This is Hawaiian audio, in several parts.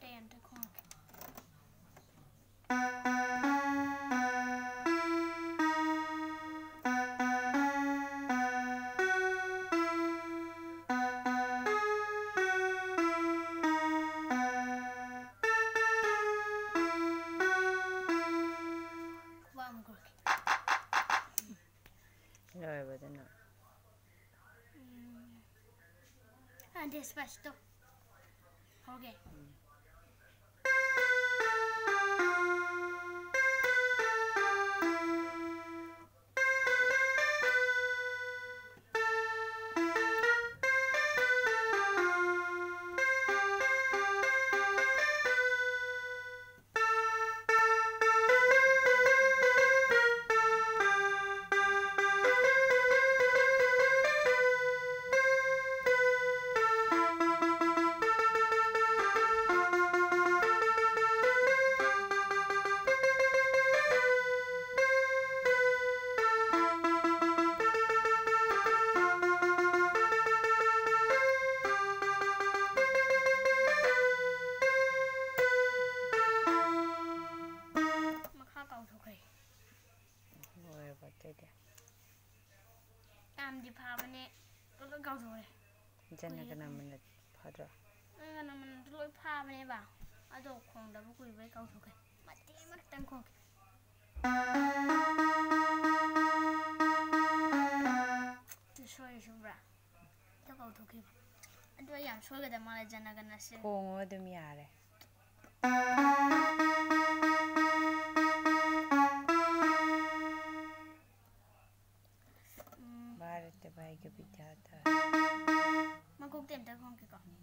band to call. And this was the whole game. করতে দে আম দি ভাবনে তো গাও ধরে জানা কেন মানে ফাদ না মানে তো লই ভাবনে বা আদো কোন দাবু কই বাই গাও ধরে মাতে মার টান কোকে তো সরি সুব্রা তো গাও ধরে အတွေ့အကြုံဆွဲကြတယ်မလားဂျန်နာကနစကိုငိုဒုမြရတယ် भारत भाई के पीछे आता है मैं कुक टेम तक हम के कहानी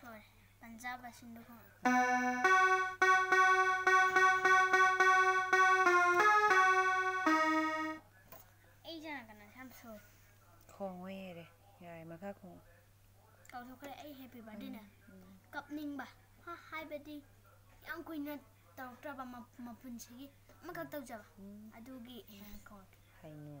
सॉरी पंजाब सिंधु को Khổ nguy rồi, rồi mà khác khổ cậu thôi cái ấy happy birthday nè cặp ninh bà ha hai bé đi ăn quỳ nè tàu tra bà mập mập phun xí mà cậu tàu chờ bà adugi hàng cột hay nè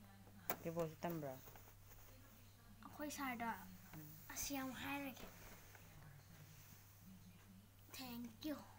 Diba si Tambra? I Sarda. Asiyang Harrigan. Thank you.